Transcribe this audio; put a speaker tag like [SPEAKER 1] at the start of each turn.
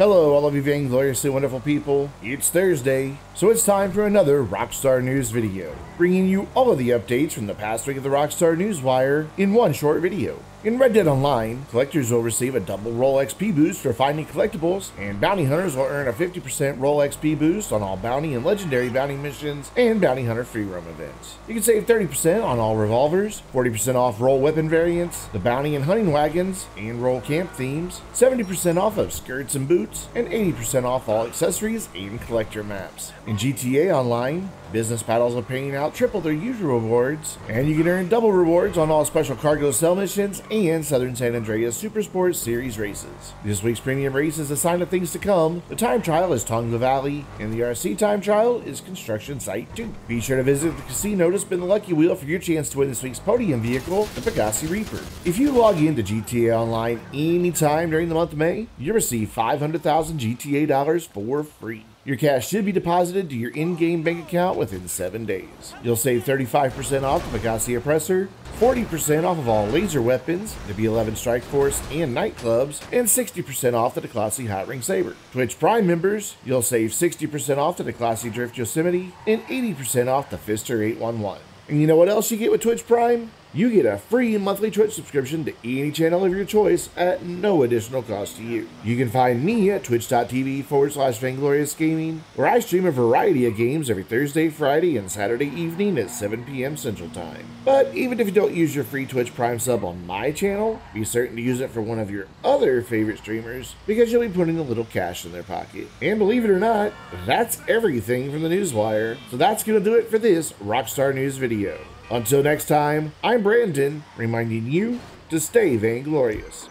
[SPEAKER 1] Hello, all of you vaingloriously wonderful people. It's Thursday, so it's time for another Rockstar News video, bringing you all of the updates from the past week of the Rockstar News Wire in one short video. In Red Dead Online, collectors will receive a double role XP boost for finding collectibles, and bounty hunters will earn a 50% role XP boost on all bounty and legendary bounty missions and bounty hunter free roam events. You can save 30% on all revolvers, 40% off role weapon variants, the bounty and hunting wagons, and role camp themes, 70% off of skirts and boots, and 80% off all accessories and collector maps. In GTA Online, Business battles are paying out triple their usual rewards, and you can earn double rewards on all special cargo sell missions and Southern San Andreas Super Sports Series races. This week's premium race is a sign of things to come. The time trial is Tongva Valley, and the RC time trial is Construction Site 2. Be sure to visit the casino to spin the lucky wheel for your chance to win this week's podium vehicle, the Pegassi Reaper. If you log into GTA Online anytime during the month of May, you'll receive 500,000 GTA dollars for free. Your cash should be deposited to your in-game bank account within 7 days. You'll save 35% off the Pegassi Oppressor, 40% off of all laser weapons, the B-11 Strike Force, and nightclubs, and 60% off the Declasse Hot Ring Saber. Twitch Prime members, you'll save 60% off the Declasse Drift Yosemite, and 80% off the Pfister 811. And you know what else you get with Twitch Prime? You get a free monthly Twitch subscription to any channel of your choice at no additional cost to you. You can find me at twitch.tv forward slash vainglorious gaming, where I stream a variety of games every Thursday, Friday, and Saturday evening at 7 p.m. Central Time. But even if you don't use your free Twitch Prime sub on my channel, be certain to use it for one of your other favorite streamers because you'll be putting a little cash in their pocket. And believe it or not, that's everything from the Newswire. So that's going to do it for this Rockstar News video. Until next time, I'm Brandon, reminding you to stay vainglorious.